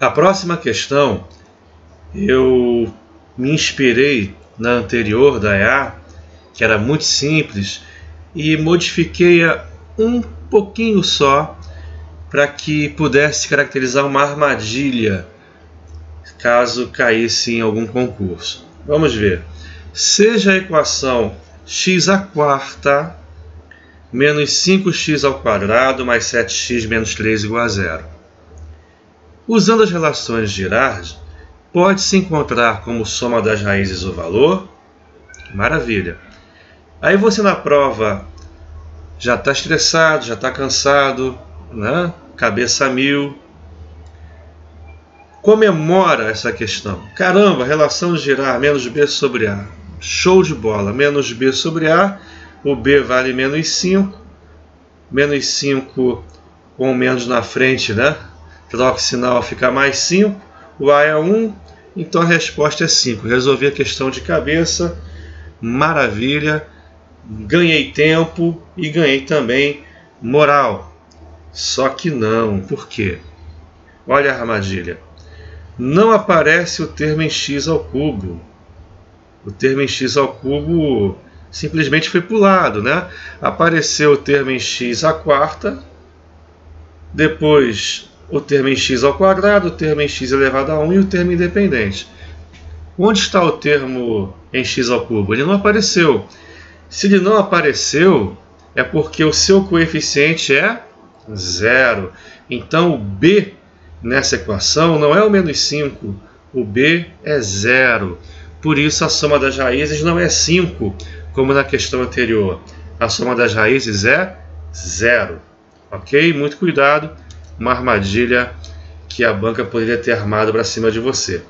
A próxima questão, eu me inspirei na anterior da EA, que era muito simples, e modifiquei-a um pouquinho só para que pudesse caracterizar uma armadilha caso caísse em algum concurso. Vamos ver. Seja a equação x a quarta menos 5x ao quadrado mais 7x menos 3 igual a zero. Usando as relações Girard, pode-se encontrar como soma das raízes o valor. Maravilha. Aí você na prova já está estressado, já está cansado, né? cabeça mil. Comemora essa questão. Caramba, relação de girar menos b sobre a. Show de bola. Menos b sobre a. O b vale menos 5. Menos 5 com menos na frente, né? Troca o sinal, fica mais 5. O a é 1. Então a resposta é 5. Resolvi a questão de cabeça. Maravilha ganhei tempo e ganhei também moral. Só que não, por quê? Olha a armadilha. Não aparece o termo em x ao cubo. O termo em x ao cubo simplesmente foi pulado, né? Apareceu o termo em x à quarta, depois o termo em x ao quadrado, o termo em x elevado a 1 e o termo independente. Onde está o termo em x ao cubo? Ele não apareceu. Se ele não apareceu, é porque o seu coeficiente é zero. Então o b nessa equação não é o menos 5, o b é zero. Por isso a soma das raízes não é 5, como na questão anterior. A soma das raízes é zero. Ok? Muito cuidado, uma armadilha que a banca poderia ter armado para cima de você.